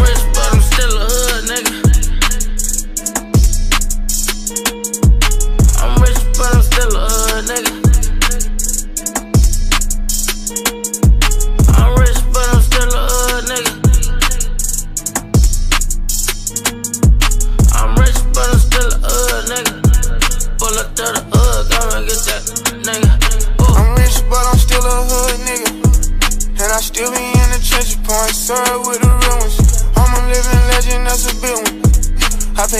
rich, but I'm still a hood nigga. I'm rich, but I'm still a hood nigga. I'm rich, but I'm still a hood nigga. I'm rich, but I'm still a hood nigga. Pull up to the hood, and get that nigga. I'm rich, but I'm still a hood nigga. And I still be in the trenches, pouring syrup with a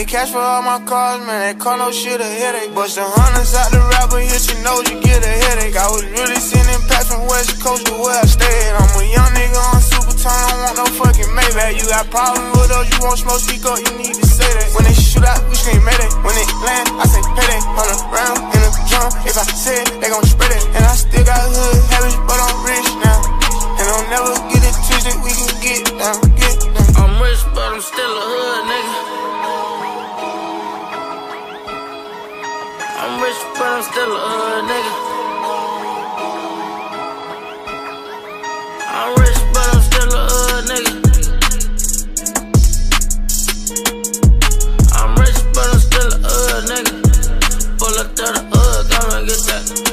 pay cash for all my cars, man. That car no shit a headache. Bust the hunters out the rapper, hit your nose, you get a headache. I was really sending packs from West Coast to where I stayed. I'm a young nigga on super time, I don't want no fucking Maybach. You got problems with us, you won't smoke, speak up, you need to say that. When they shoot out, we scream Mayday. When it land, I say payday. Hunt around in a drum, if I say it, they gon' spread it. And I still got hood habits, but I'm rich now. And I'll never get it twisted, we can get down, get down. I'm rich, but I'm still a hood I'm still a hood nigga. I'm rich, but I'm still a hood nigga. I'm rich, but I'm still a hood nigga. Pull up to the hood, get that.